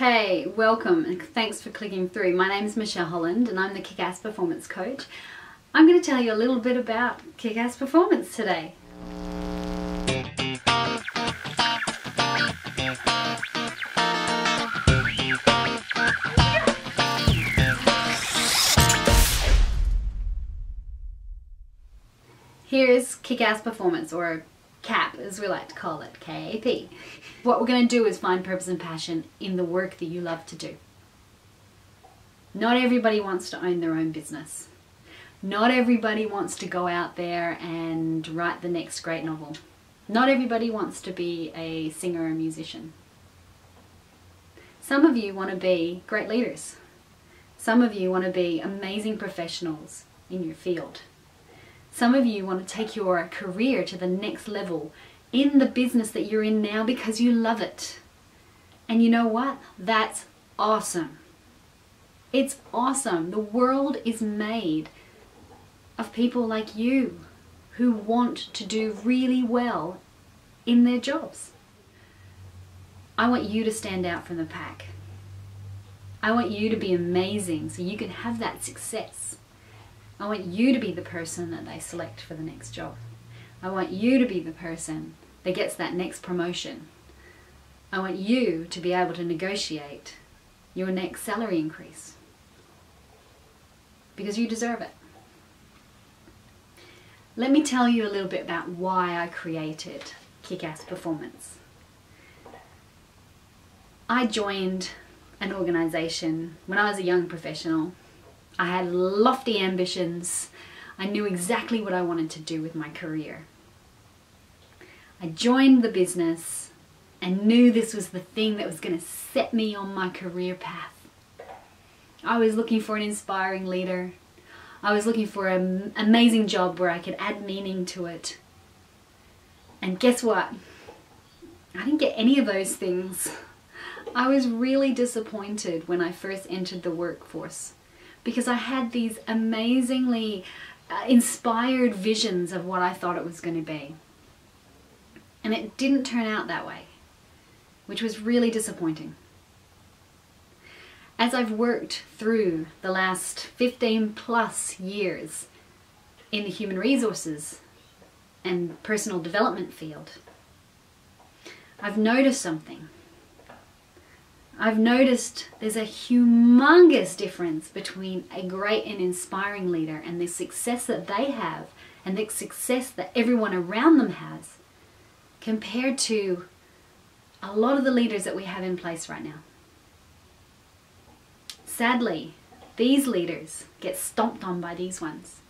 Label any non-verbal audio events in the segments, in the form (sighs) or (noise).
Hey, welcome and thanks for clicking through. My name is Michelle Holland and I'm the Kick-Ass Performance Coach. I'm going to tell you a little bit about Kick-Ass Performance today. Here's Kick-Ass Performance or KAP as we like to call it, KAP. What we're going to do is find purpose and passion in the work that you love to do. Not everybody wants to own their own business. Not everybody wants to go out there and write the next great novel. Not everybody wants to be a singer or musician. Some of you want to be great leaders. Some of you want to be amazing professionals in your field. Some of you want to take your career to the next level in the business that you're in now because you love it. And you know what? That's awesome. It's awesome. The world is made of people like you who want to do really well in their jobs. I want you to stand out from the pack. I want you to be amazing so you can have that success. I want you to be the person that they select for the next job. I want you to be the person that gets that next promotion. I want you to be able to negotiate your next salary increase because you deserve it. Let me tell you a little bit about why I created Kick-Ass Performance. I joined an organization when I was a young professional I had lofty ambitions. I knew exactly what I wanted to do with my career. I joined the business and knew this was the thing that was going to set me on my career path. I was looking for an inspiring leader. I was looking for an amazing job where I could add meaning to it. And guess what? I didn't get any of those things. I was really disappointed when I first entered the workforce because I had these amazingly uh, inspired visions of what I thought it was going to be. And it didn't turn out that way, which was really disappointing. As I've worked through the last 15 plus years in the human resources and personal development field, I've noticed something I've noticed there's a humongous difference between a great and inspiring leader and the success that they have and the success that everyone around them has compared to a lot of the leaders that we have in place right now. Sadly, these leaders get stomped on by these ones.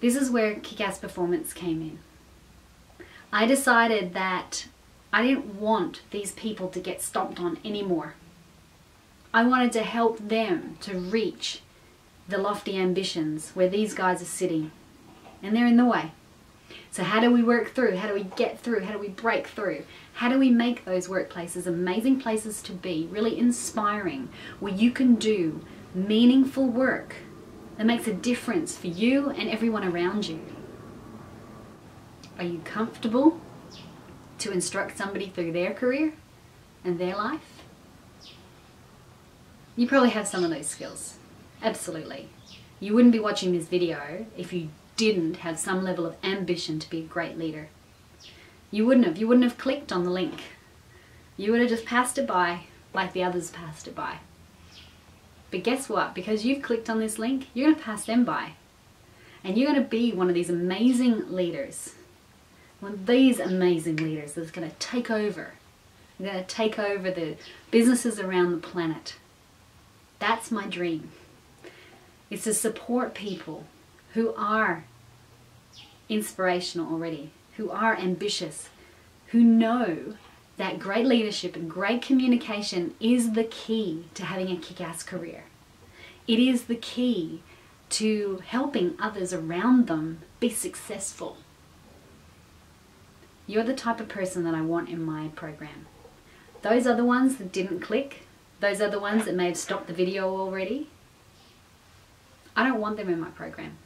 This is where kick-ass performance came in. I decided that I didn't want these people to get stomped on anymore. I wanted to help them to reach the lofty ambitions where these guys are sitting and they're in the way. So how do we work through? How do we get through? How do we break through? How do we make those workplaces amazing places to be, really inspiring, where you can do meaningful work that makes a difference for you and everyone around you? Are you comfortable to instruct somebody through their career and their life? You probably have some of those skills. Absolutely. You wouldn't be watching this video if you didn't have some level of ambition to be a great leader. You wouldn't have. You wouldn't have clicked on the link. You would have just passed it by like the others passed it by. But guess what? Because you've clicked on this link, you're going to pass them by. And you're going to be one of these amazing leaders one of these amazing leaders that's going to take over. Going to take over the businesses around the planet. That's my dream. It's to support people who are inspirational already, who are ambitious, who know that great leadership and great communication is the key to having a kick-ass career. It is the key to helping others around them be successful. You're the type of person that I want in my program. Those are the ones that didn't click. Those are the ones that may have stopped the video already. I don't want them in my program.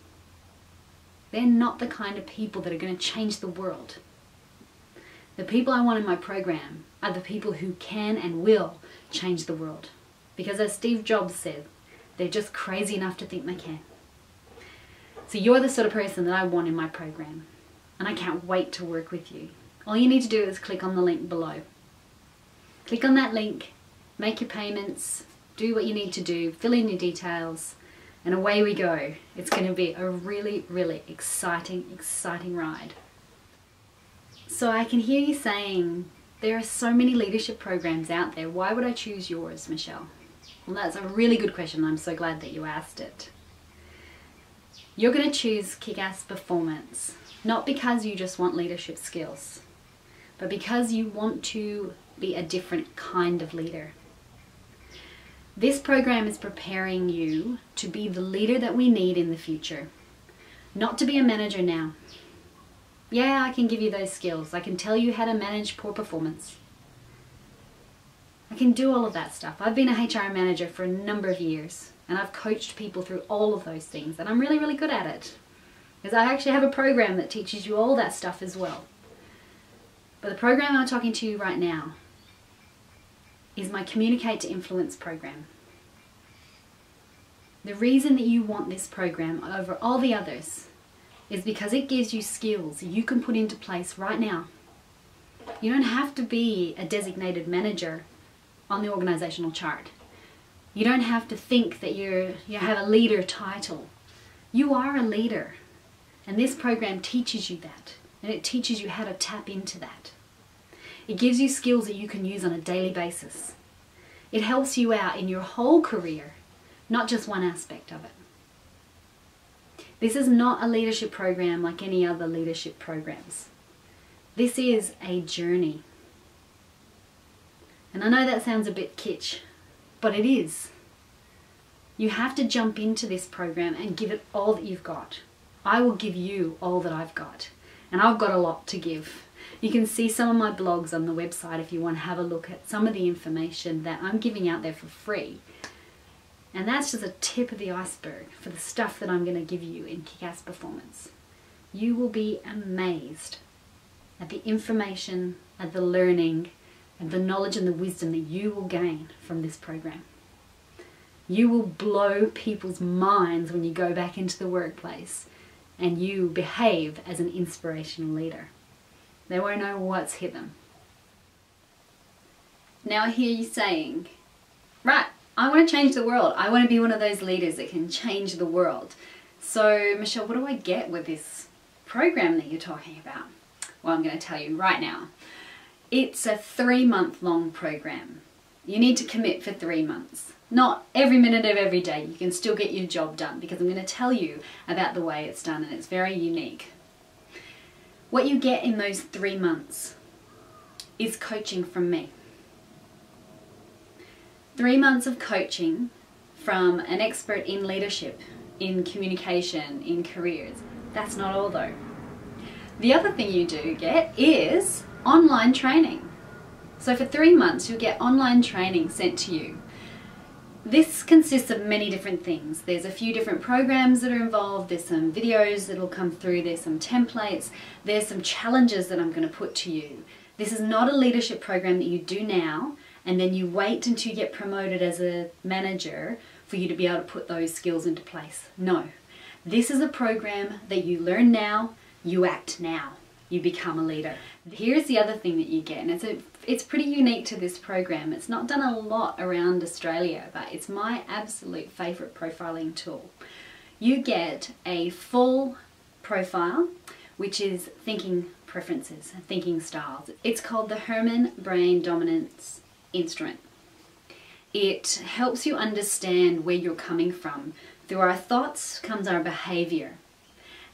They're not the kind of people that are going to change the world. The people I want in my program are the people who can and will change the world. Because as Steve Jobs said, they're just crazy enough to think they can. So you're the sort of person that I want in my program. And I can't wait to work with you. All you need to do is click on the link below. Click on that link, make your payments, do what you need to do, fill in your details, and away we go. It's going to be a really, really exciting, exciting ride. So I can hear you saying, there are so many leadership programs out there. Why would I choose yours, Michelle? Well, that's a really good question. I'm so glad that you asked it. You're going to choose Kick-Ass Performance, not because you just want leadership skills, but because you want to be a different kind of leader. This program is preparing you to be the leader that we need in the future, not to be a manager now. Yeah, I can give you those skills. I can tell you how to manage poor performance. I can do all of that stuff. I've been a HR manager for a number of years and I've coached people through all of those things and I'm really, really good at it. Because I actually have a program that teaches you all that stuff as well. But the program I'm talking to you right now is my Communicate to Influence program. The reason that you want this program over all the others is because it gives you skills you can put into place right now. You don't have to be a designated manager on the organizational chart. You don't have to think that you're, you have a leader title. You are a leader. And this program teaches you that. And it teaches you how to tap into that. It gives you skills that you can use on a daily basis. It helps you out in your whole career, not just one aspect of it. This is not a leadership program like any other leadership programs. This is a journey. And I know that sounds a bit kitsch, but it is. You have to jump into this program and give it all that you've got. I will give you all that I've got. And I've got a lot to give. You can see some of my blogs on the website if you want to have a look at some of the information that I'm giving out there for free. And that's just a tip of the iceberg for the stuff that I'm going to give you in Kick-Ass Performance. You will be amazed at the information, at the learning, and the knowledge and the wisdom that you will gain from this program. You will blow people's minds when you go back into the workplace and you behave as an inspirational leader. They won't know what's hit them. Now I hear you saying, right, I want to change the world. I want to be one of those leaders that can change the world. So Michelle, what do I get with this program that you're talking about? Well, I'm going to tell you right now. It's a three month long program. You need to commit for three months. Not every minute of every day. You can still get your job done because I'm going to tell you about the way it's done and it's very unique. What you get in those three months is coaching from me. Three months of coaching from an expert in leadership, in communication, in careers. That's not all though. The other thing you do get is online training. So for three months you'll get online training sent to you this consists of many different things. There's a few different programs that are involved, there's some videos that'll come through, there's some templates, there's some challenges that I'm going to put to you. This is not a leadership program that you do now and then you wait until you get promoted as a manager for you to be able to put those skills into place. No. This is a program that you learn now, you act now you become a leader. Here's the other thing that you get, and it's a, it's pretty unique to this program. It's not done a lot around Australia, but it's my absolute favorite profiling tool. You get a full profile, which is thinking preferences, thinking styles. It's called the Herrmann Brain Dominance Instrument. It helps you understand where you're coming from. Through our thoughts comes our behavior.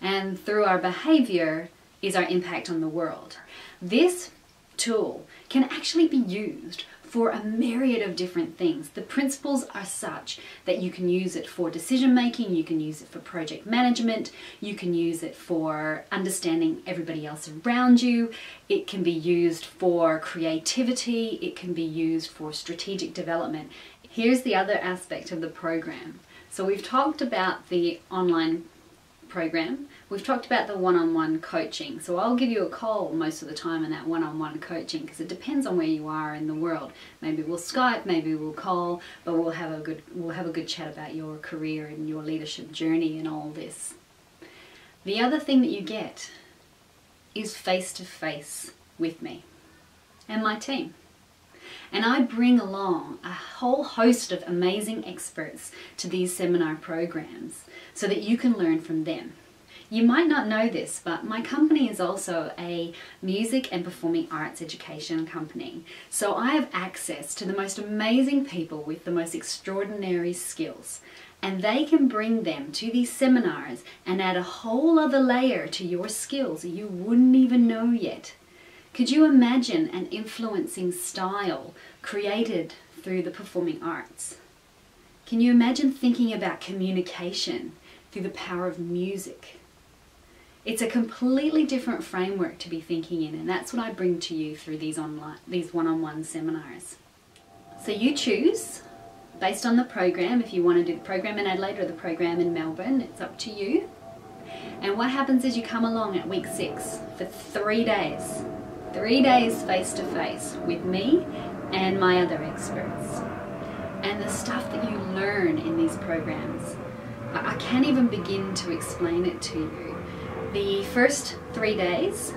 And through our behavior, is our impact on the world. This tool can actually be used for a myriad of different things. The principles are such that you can use it for decision making, you can use it for project management, you can use it for understanding everybody else around you, it can be used for creativity, it can be used for strategic development. Here's the other aspect of the program. So we've talked about the online program, We've talked about the one on one coaching. So I'll give you a call most of the time in that one on one coaching because it depends on where you are in the world. Maybe we'll Skype, maybe we'll call, but we'll have a good we'll have a good chat about your career and your leadership journey and all this. The other thing that you get is face to face with me and my team. And I bring along a whole host of amazing experts to these seminar programs so that you can learn from them. You might not know this, but my company is also a music and performing arts education company. So I have access to the most amazing people with the most extraordinary skills. And they can bring them to these seminars and add a whole other layer to your skills you wouldn't even know yet. Could you imagine an influencing style created through the performing arts? Can you imagine thinking about communication through the power of music? It's a completely different framework to be thinking in, and that's what I bring to you through these online, these one-on-one seminars. So you choose based on the program. If you want to do the program in Adelaide or the program in Melbourne, it's up to you. And what happens is you come along at week six for three days three days face to face with me and my other experts. And the stuff that you learn in these programs, I can't even begin to explain it to you. The first three days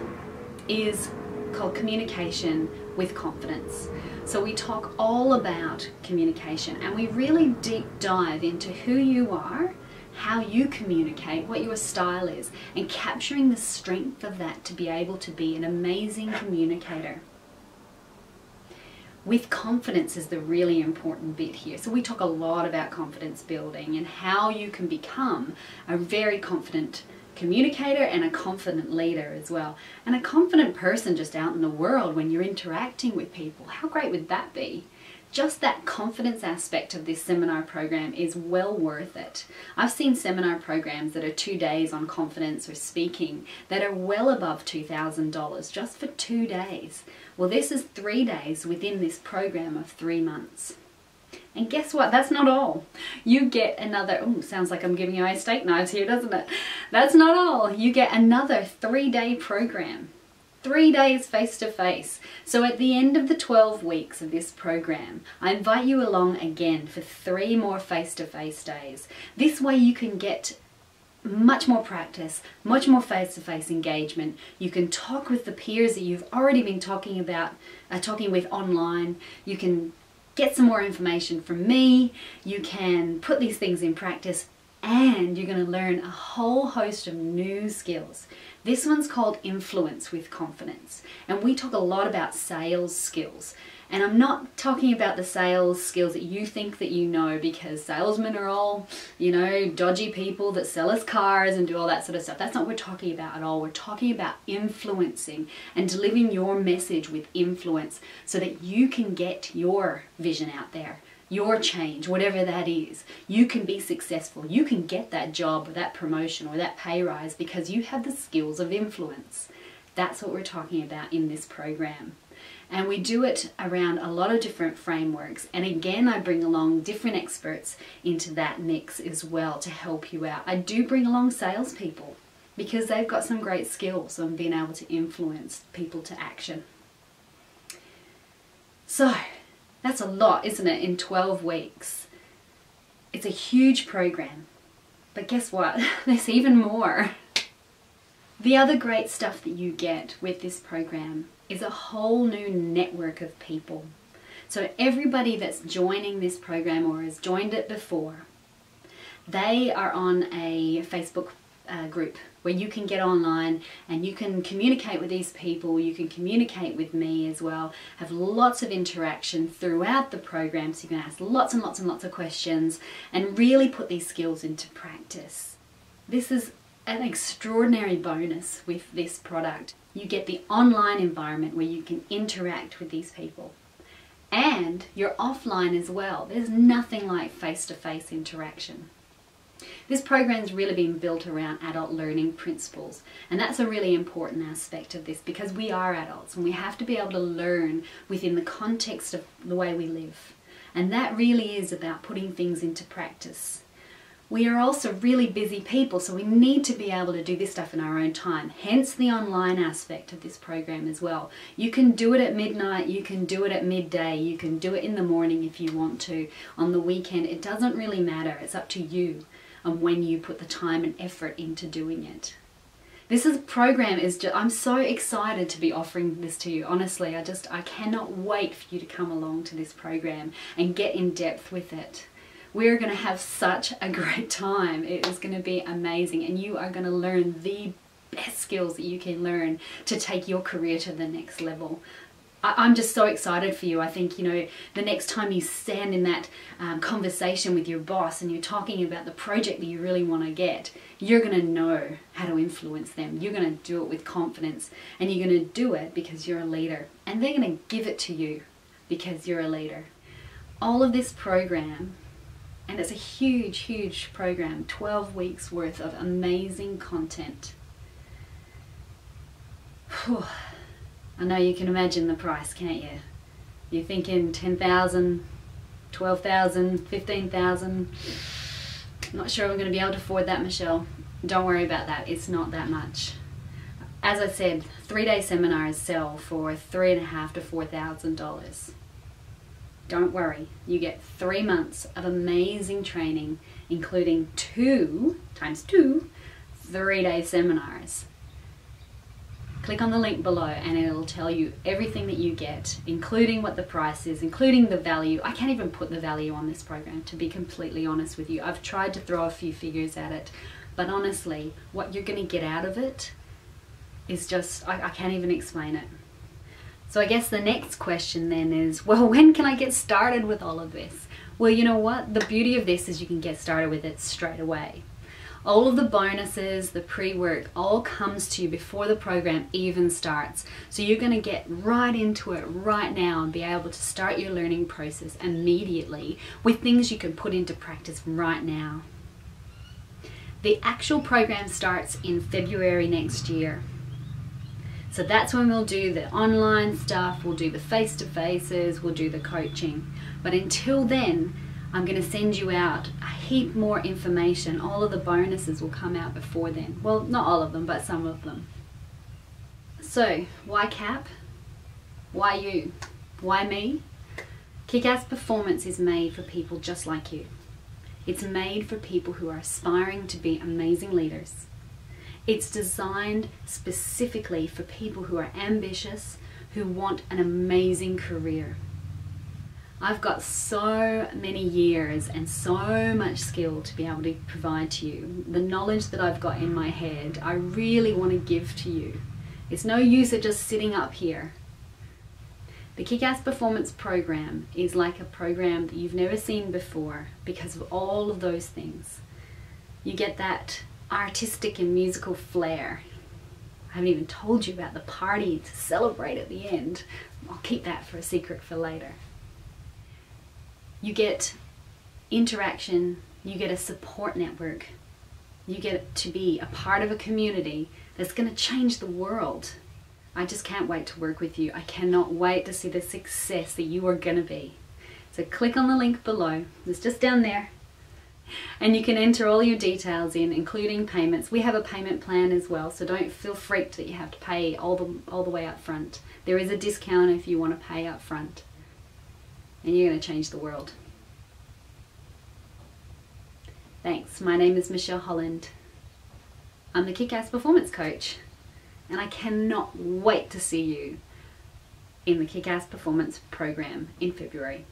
is called Communication with Confidence. So we talk all about communication and we really deep dive into who you are how you communicate, what your style is, and capturing the strength of that to be able to be an amazing communicator. With confidence is the really important bit here. So we talk a lot about confidence building and how you can become a very confident communicator and a confident leader as well. And a confident person just out in the world when you're interacting with people. How great would that be? just that confidence aspect of this seminar program is well worth it. I've seen seminar programs that are two days on confidence or speaking that are well above $2,000 just for two days. Well, this is three days within this program of three months. And guess what? That's not all. You get another, oh, sounds like I'm giving you my steak knives here, doesn't it? That's not all. You get another three day program three days face to face. So at the end of the 12 weeks of this program, I invite you along again for three more face to face days. This way you can get much more practice, much more face-to-face engagement. You can talk with the peers that you've already been talking about, uh, talking with online. You can get some more information from me. You can put these things in practice and you're going to learn a whole host of new skills. This one's called Influence with Confidence, and we talk a lot about sales skills. And I'm not talking about the sales skills that you think that you know because salesmen are all, you know, dodgy people that sell us cars and do all that sort of stuff. That's not what we're talking about at all. We're talking about influencing and delivering your message with influence so that you can get your vision out there your change, whatever that is, you can be successful. You can get that job or that promotion or that pay rise because you have the skills of influence. That's what we're talking about in this program. And we do it around a lot of different frameworks. And again, I bring along different experts into that mix as well to help you out. I do bring along salespeople because they've got some great skills on being able to influence people to action. So, that's a lot, isn't it, in 12 weeks? It's a huge program. But guess what? (laughs) There's even more. The other great stuff that you get with this program is a whole new network of people. So everybody that's joining this program or has joined it before, they are on a Facebook uh, group where you can get online and you can communicate with these people, you can communicate with me as well, have lots of interaction throughout the program so you can ask lots and lots and lots of questions and really put these skills into practice. This is an extraordinary bonus with this product. You get the online environment where you can interact with these people. And you're offline as well. There's nothing like face-to-face -face interaction. This program's really been built around adult learning principles and that's a really important aspect of this because we are adults and we have to be able to learn within the context of the way we live and that really is about putting things into practice. we are also really busy people, so we need to be able to do this stuff in our own time. Hence the online aspect of this program as well. You can do it at midnight, you can do it at midday, you can do it in the morning if you want to, on the weekend. It doesn't really matter, it's up to you and when you put the time and effort into doing it. This is program is just, I'm so excited to be offering this to you. Honestly, I just I cannot wait for you to come along to this program and get in depth with it we're going to have such a (laughs) great time. It is going to be amazing and you are going to learn the best skills that you can learn to take your career to the next level. I'm just so excited for you. I think, you know, the next time you stand in that um, conversation with your boss and you're talking about the project that you really want to get, you're going to know how to influence them. You're going to do it with confidence and you're going to do it because you're a leader. And they're going to give it to you because you're a leader. All of this program and it's a huge, huge program 12 weeks worth of amazing content. (sighs) I know you can imagine the price, can't you? You're thinking 10,000, 12,000, 15,000. Not sure I'm going to be able to afford that, Michelle. Don't worry about that. It's not that much. As I said, three-day seminars sell for three and a half to four thousand dollars. Don't worry, you get three months of amazing training, including two, times two, three day seminars. Click on the link below and it'll tell you everything that you get, including what the price is, including the value. I can't even put the value on this program, to be completely honest with you. I've tried to throw a few figures at it, but honestly, what you're going to get out of it is just, I, I can't even explain it. So I guess the next question then is, (laughs) well, when can I get started with all of this? Well, you know what? The beauty of this is you can get started with it straight away. All of the bonuses, the pre-work, all comes to you before the program even starts. So you're going to get right into it right now and be able to start your learning process immediately with things you can put into practice right now. The actual program starts in February next year. So that's when we'll do the online stuff, we'll do the face to faces, we'll do the coaching. But until then, I'm going to send you out a heap more information. All of the bonuses will come out before then. Well, not all of them, but some of them. So, why KAP? Why you? Why me? Kick-Ass Performance is made for people just like you. It's made for people who are aspiring to be amazing leaders it's designed specifically for people who are ambitious, who want an amazing career. I've got so many years and so much skill to be able to provide to you. The knowledge that I've got in my head, I really want to give to you. It's no use of just sitting up here. The Kick-Ass Performance Program is like a program that you've never seen before because of all of those things. You get that artistic and musical flair. I haven't even told you about the party to celebrate at the end. I'll keep that for a secret for later. You get interaction, you get a support network, you get to be a part of a community that's going to change the world. I just can't wait to work with you. I cannot wait to see the success that you are going to be. So click on the link below. It's just down there and you can enter all your details in including payments we have a payment plan as well so don't feel freaked that you have to pay all the all the way up front there is a discount if you want to pay up front and you're going to change the world. Thanks. My name is Michelle Holland. I'm the Kick-Ass Performance Coach and I cannot wait to see you in the Kick-Ass Performance program in February